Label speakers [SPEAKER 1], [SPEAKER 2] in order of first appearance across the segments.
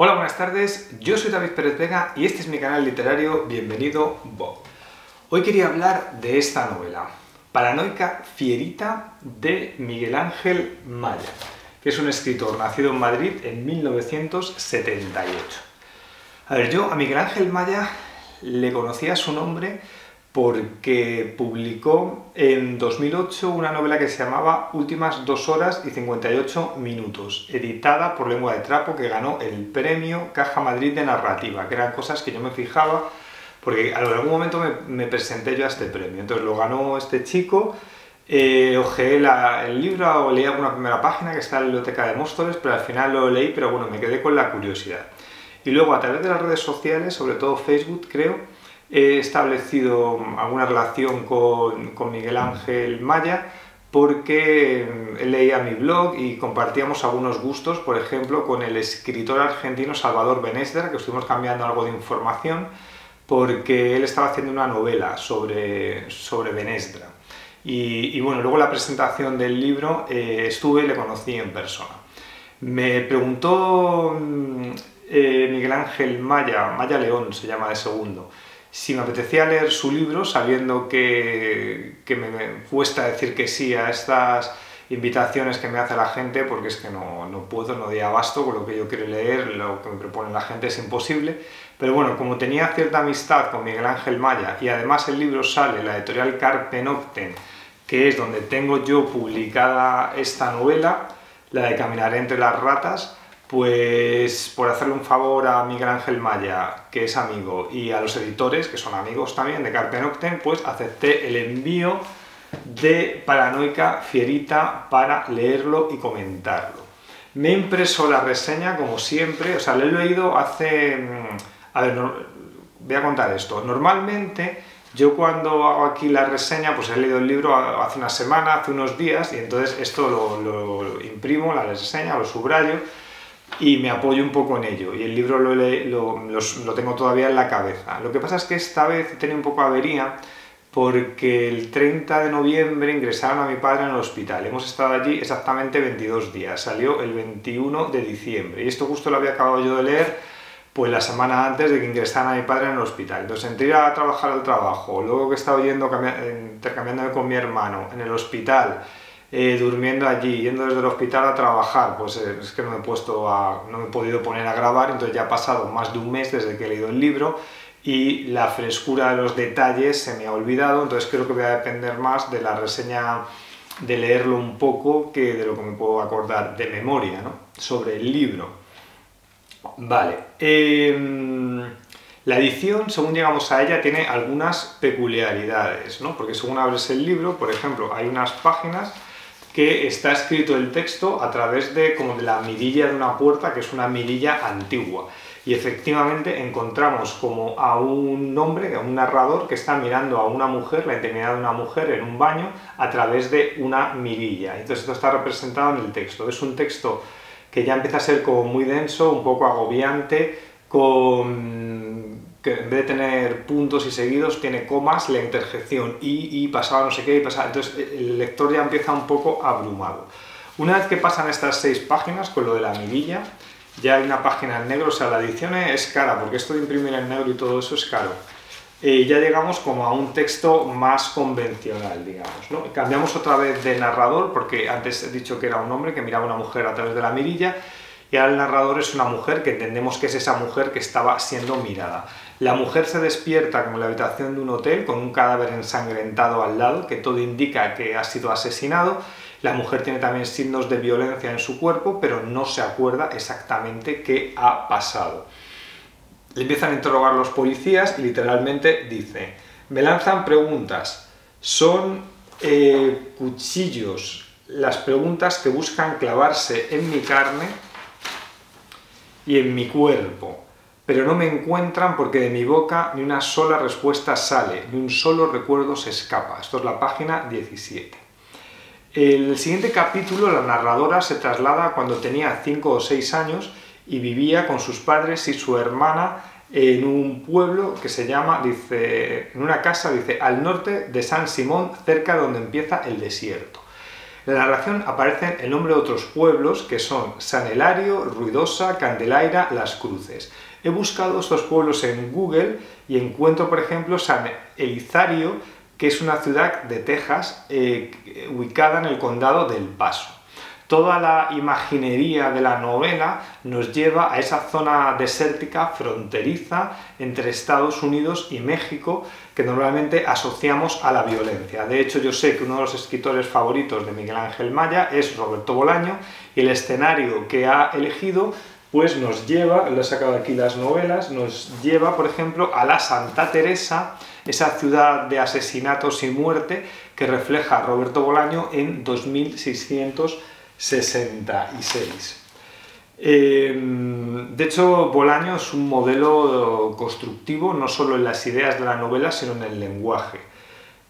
[SPEAKER 1] Hola, buenas tardes, yo soy David Pérez Vega y este es mi canal literario Bienvenido Bob. Hoy quería hablar de esta novela, Paranoica Fierita de Miguel Ángel Maya, que es un escritor nacido en Madrid en 1978. A ver, yo a Miguel Ángel Maya le conocía su nombre porque publicó en 2008 una novela que se llamaba Últimas dos horas y 58 minutos, editada por Lengua de Trapo, que ganó el premio Caja Madrid de Narrativa, que eran cosas que yo me fijaba, porque a algún momento me, presenté yo a este premio. Entonces lo ganó este chico, eh, ojeé el libro o leí alguna primera página que está en la biblioteca de Móstoles, pero al final lo leí, pero bueno, me quedé con la curiosidad. Y luego a través de las redes sociales, sobre todo Facebook, creo, he establecido alguna relación con, Miguel Ángel Maya porque él leía mi blog y compartíamos algunos gustos, por ejemplo, con el escritor argentino Salvador Benesdra, que estuvimos cambiando algo de información, porque él estaba haciendo una novela sobre, sobre Benesdra. Y, bueno, luego la presentación del libro eh, estuve y le conocí en persona. Me preguntó mm, eh, Miguel Ángel Maya, Maya León se llama de segundo, si me apetecía leer su libro, sabiendo que, me, cuesta decir que sí a estas invitaciones que me hace la gente, porque es que no, no, puedo, no doy abasto con lo que yo quiero leer, lo que me propone la gente es imposible. Pero bueno, como tenía cierta amistad con Miguel Ángel Maya y además el libro sale, la editorial Carpe Noctem, que es donde tengo yo publicada esta novela, la de Caminar entre las ratas, pues por hacerle un favor a Miguel Ángel Maya, que es amigo, y a los editores, que son amigos también de Carpe Noctem, pues acepté el envío de Paranoica Fierita para leerlo y comentarlo. Me he impreso la reseña como siempre, o sea, lo he leído hace... Mm, a ver, voy a contar esto. Normalmente yo cuando hago aquí la reseña, pues he leído el libro hace una semana, hace unos días, y entonces esto lo, lo imprimo, la reseña, lo subrayo, y me apoyo un poco en ello. Y el libro lo, lo, tengo todavía en la cabeza. Lo que pasa es que esta vez tenido un poco avería porque el 30 de noviembre ingresaron a mi padre en el hospital. Hemos estado allí exactamente 22 días. Salió el 21 de diciembre. Y esto justo lo había acabado yo de leer pues la semana antes de que ingresaran a mi padre en el hospital. Entonces, entre ir a trabajar al trabajo, luego que estaba yendo, intercambiándome con mi hermano en el hospital, eh, durmiendo allí, yendo desde el hospital a trabajar, pues eh, es que no me, he puesto a, no me he podido poner a grabar, entonces ya ha pasado más de un mes desde que he leído el libro y la frescura de los detalles se me ha olvidado, entonces creo que voy a depender más de la reseña, de leerlo un poco, que de lo que me puedo acordar de memoria, ¿no? Sobre el libro. Vale. Em, la edición, según llegamos a ella, tiene algunas peculiaridades, ¿no? Porque según abres el libro, por ejemplo, hay unas páginas que está escrito el texto a través de como de la mirilla de una puerta, que es una mirilla antigua. Y efectivamente encontramos como a un hombre, a un narrador, que está mirando a una mujer, la intimidad de una mujer en un baño, a través de una mirilla. Entonces esto está representado en el texto. Es un texto que ya empieza a ser como muy denso, un poco agobiante, con que en vez de tener puntos y seguidos tiene comas, la interjección y, y pasaba no sé qué y pasaba. Entonces el lector ya empieza un poco abrumado. Una vez que pasan estas seis páginas con lo de la mirilla, ya hay una página en negro, o sea, la edición es cara, porque esto de imprimir en negro y todo eso es caro. Y ya llegamos como a un texto más convencional, digamos. ¿no? Cambiamos otra vez de narrador, porque antes he dicho que era un hombre que miraba a una mujer a través de la mirilla, y ahora el narrador es una mujer que entendemos que es esa mujer que estaba siendo mirada. La mujer se despierta como en la habitación de un hotel con un cadáver ensangrentado al lado, que todo indica que ha sido asesinado. La mujer tiene también signos de violencia en su cuerpo, pero no se acuerda exactamente qué ha pasado. Le empiezan a interrogar los policías y literalmente dice, me lanzan preguntas, son eh, cuchillos las preguntas que buscan clavarse en mi carne y en mi cuerpo, pero no me encuentran porque de mi boca ni una sola respuesta sale, ni un solo recuerdo se escapa. Esto es la página 17. El siguiente capítulo, la narradora se traslada cuando tenía 5 o 6 años y vivía con sus padres y su hermana en un pueblo que se llama, dice, en una casa, dice, al norte de San Simón, cerca de donde empieza el desierto. En la narración aparecen el nombre de otros pueblos que son San Hilario, Ruidosa, Candelaira, Las Cruces. He buscado estos pueblos en Google y encuentro, por ejemplo, San Elizario, que es una ciudad de Texas eh, ubicada en el condado del Paso. Toda la imaginería de la novela nos lleva a esa zona desértica fronteriza entre Estados Unidos y México que normalmente asociamos a la violencia. De hecho, yo sé que uno de los escritores favoritos de Miguel Ángel Maya es Roberto Bolaño y el escenario que ha elegido pues nos lleva, le he sacado aquí las novelas, nos lleva, por ejemplo, a la Santa Teresa, esa ciudad de asesinatos y muerte que refleja Roberto Bolaño en 2600 66. Em, de hecho, Bolaño es un modelo constructivo no solo en las ideas de la novela, sino en el lenguaje.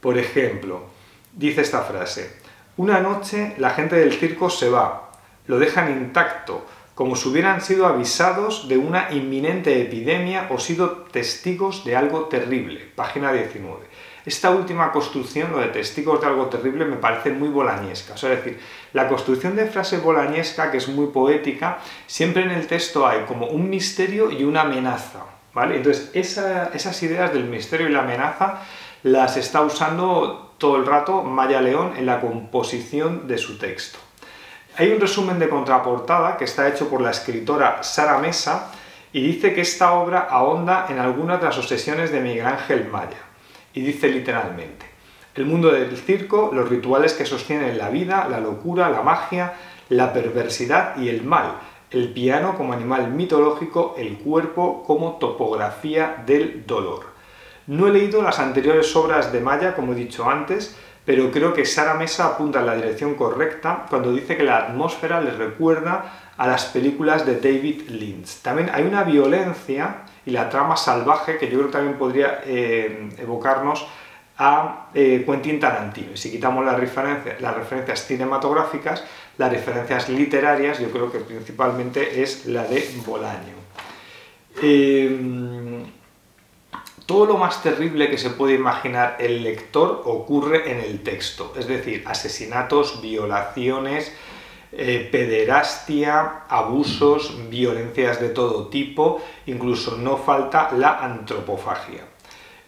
[SPEAKER 1] Por ejemplo, dice esta frase, una noche la gente del circo se va, lo dejan intacto, como si hubieran sido avisados de una inminente epidemia o sido testigos de algo terrible. Página 19 esta última construcción, lo de testigos de algo terrible, me parece muy bolañesca. es decir, la construcción de frase bolañesca, que es muy poética, siempre en el texto hay como un misterio y una amenaza. ¿vale? Entonces, esas ideas del misterio y la amenaza las está usando todo el rato Maya León en la composición de su texto. Hay un resumen de contraportada que está hecho por la escritora Sara Mesa y dice que esta obra ahonda en algunas de las obsesiones de Miguel Ángel Maya y dice literalmente, el mundo del circo, los rituales que sostienen la vida, la locura, la magia, la perversidad y el mal, el piano como animal mitológico, el cuerpo como topografía del dolor. No he leído las anteriores obras de Maya, como he dicho antes, pero creo que Sara Mesa apunta en la dirección correcta cuando dice que la atmósfera le recuerda a las películas de David Lynch. También hay una violencia y la trama salvaje que yo creo que también podría eh, evocarnos a eh, Quentin Tarantino. Y si quitamos las referencias, las referencias cinematográficas, las referencias literarias, yo creo que principalmente es la de Bolaño. Eh, todo lo más terrible que se puede imaginar el lector ocurre en el texto, es decir, asesinatos, violaciones, eh, pederastia, abusos, violencias de todo tipo, incluso no falta la antropofagia.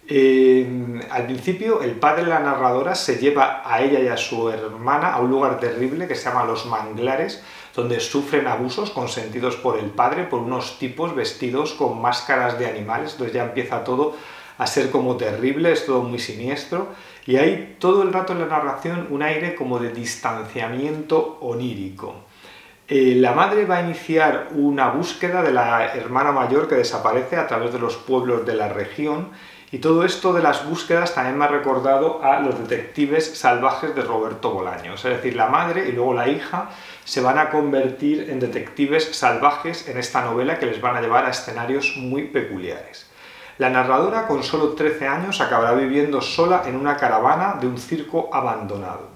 [SPEAKER 1] Eh, al principio, el padre de la narradora se lleva a ella y a su hermana a un lugar terrible que se llama Los Manglares, donde sufren abusos consentidos por el padre, por unos tipos vestidos con máscaras de animales, entonces ya empieza todo a ser como terrible, es todo muy siniestro, y hay todo el rato en la narración un aire como de distanciamiento onírico. Eh, la madre va a iniciar una búsqueda de la hermana mayor que desaparece a través de los pueblos de la región y todo esto de las búsquedas también me ha recordado a los detectives salvajes de Roberto Bolaño. Es decir, la madre y luego la hija se van a convertir en detectives salvajes en esta novela que les van a llevar a escenarios muy peculiares. La narradora, con solo 13 años, acabará viviendo sola en una caravana de un circo abandonado.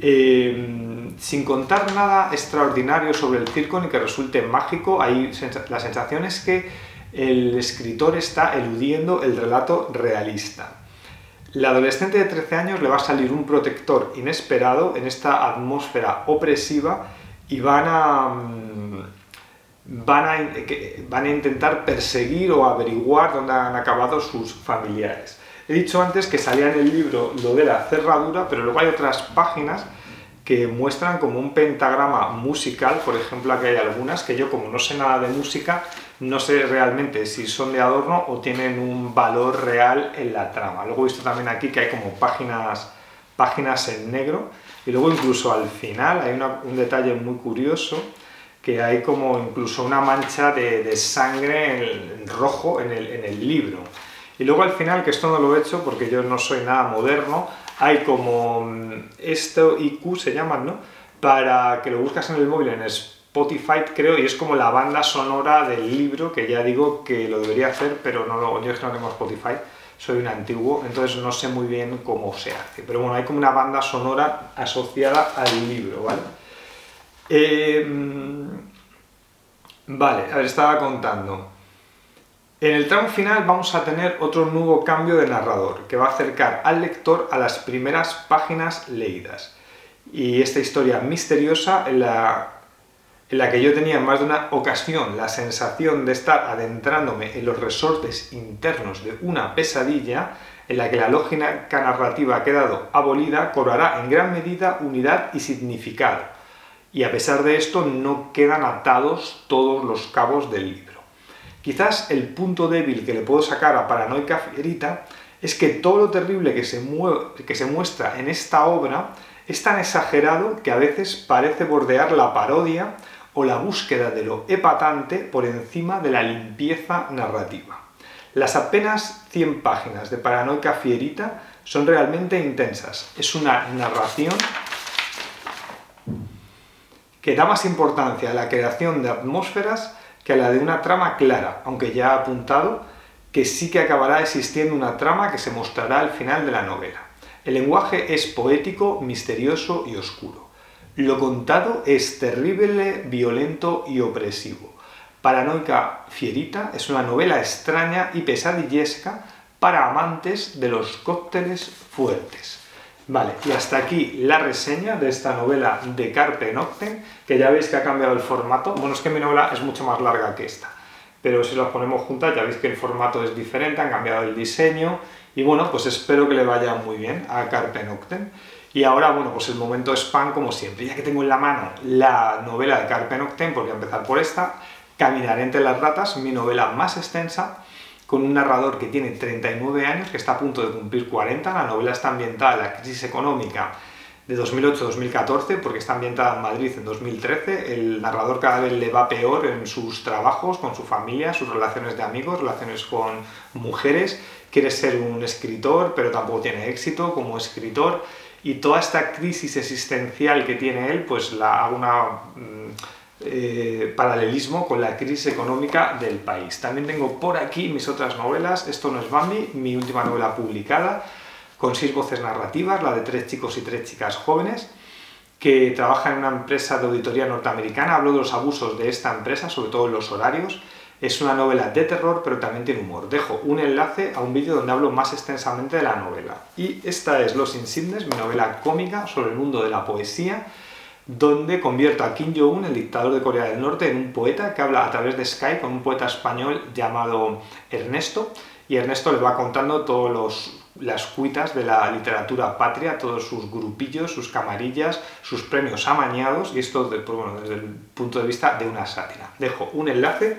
[SPEAKER 1] Eh, sin contar nada extraordinario sobre el circo ni que resulte mágico, ahí la sensación es que el escritor está eludiendo el relato realista. La adolescente de 13 años le va a salir un protector inesperado en esta atmósfera opresiva y van a, mm, van a, van a intentar perseguir o averiguar dónde han acabado sus familiares. He dicho antes que salía en el libro lo de la cerradura, pero luego hay otras páginas que muestran como un pentagrama musical, por ejemplo aquí hay algunas que yo como no sé nada de música no sé realmente si son de adorno o tienen un valor real en la trama. Luego he visto también aquí que hay como páginas, páginas en negro y luego incluso al final hay un detalle muy curioso que hay como incluso una mancha de, sangre en, rojo en el, en el libro. Y luego al final, que esto no lo he hecho porque yo no soy nada moderno, hay como mm, esto IQ se llaman, ¿no? Para que lo buscas en el móvil en Spotify, creo, y es como la banda sonora del libro, que ya digo que lo debería hacer, pero no lo, yo es que no tengo Spotify, soy un antiguo, entonces no sé muy bien cómo se hace. Pero bueno, hay como una banda sonora asociada al libro, ¿vale? Em, vale, a ver, estaba contando. En el tramo final vamos a tener otro nuevo cambio de narrador, que va a acercar al lector a las primeras páginas leídas. y esta historia misteriosa en la, en la que yo tenía en más de una ocasión la sensación de estar adentrándome en los resortes internos de una pesadilla en la que la lógica narrativa ha quedado abolida, cobrará en gran medida unidad y significado. Y a pesar de esto no quedan atados todos los cabos del libro. Quizás el punto débil que le puedo sacar a Paranoica Fierita es que todo lo terrible que se, muestra en esta obra es tan exagerado que a veces parece bordear la parodia o la búsqueda de lo epatante por encima de la limpieza narrativa. Las apenas 100 páginas de Paranoica Fierita son realmente intensas. Es una narración que da más importancia a la creación de atmósferas que a la de una trama clara, aunque ya ha apuntado que sí que acabará existiendo una trama que se mostrará al final de la novela. El lenguaje es poético, misterioso y oscuro. Lo contado es terrible, violento y opresivo. Paranoica Fierita es una novela extraña y pesadillesca para amantes de los cócteles fuertes. Vale, y hasta aquí la reseña de esta novela de Carpe Noctem, que ya veis que ha cambiado el formato. Bueno, es que mi novela es mucho más larga que esta, pero si las ponemos juntas ya veis que el formato es diferente, han cambiado el diseño, y bueno, pues espero que le vaya muy bien a Carpe Noctem. Y ahora, bueno, pues el momento spam como siempre. Ya que tengo en la mano la novela de Carpe Noctem, porque voy a empezar por esta, Caminaré entre las ratas, mi novela más extensa, con un narrador que tiene 39 años, que está a punto de cumplir 40. La novela está ambientada en la crisis económica de 2008-2014, porque está ambientada en Madrid en 2013. El narrador cada vez le va peor en sus trabajos, con su familia, sus relaciones de amigos, relaciones con mujeres. Quiere ser un escritor, pero tampoco tiene éxito como escritor. Y toda esta crisis existencial que tiene él, pues la una mm, eh, paralelismo con la crisis económica del país. También tengo por aquí mis otras novelas. Esto no es Bambi, mi última novela publicada, con seis voces narrativas, la de tres chicos y tres chicas jóvenes, que trabaja en una empresa de auditoría norteamericana. Hablo de los abusos de esta empresa, sobre todo en los horarios. Es una novela de terror, pero también tiene humor. Dejo un enlace a un vídeo donde hablo más extensamente de la novela. Y esta es Los Insignes, mi novela cómica sobre el mundo de la poesía, donde convierto a Kim Jong-un, el dictador de Corea del Norte, en un poeta que habla a través de Skype con un poeta español llamado Ernesto, y Ernesto le va contando todas las cuitas de la literatura patria, todos sus grupillos, sus camarillas, sus premios amañados, y esto pues desde el punto de vista de una sátira. Dejo un enlace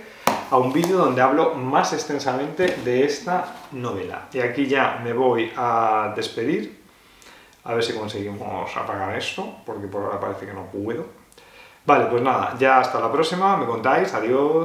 [SPEAKER 1] a un vídeo donde hablo más extensamente de esta novela. Y aquí ya me voy a despedir a ver si conseguimos apagar esto, porque por ahora parece que no puedo. Vale, pues nada, ya hasta la próxima, me contáis, adiós.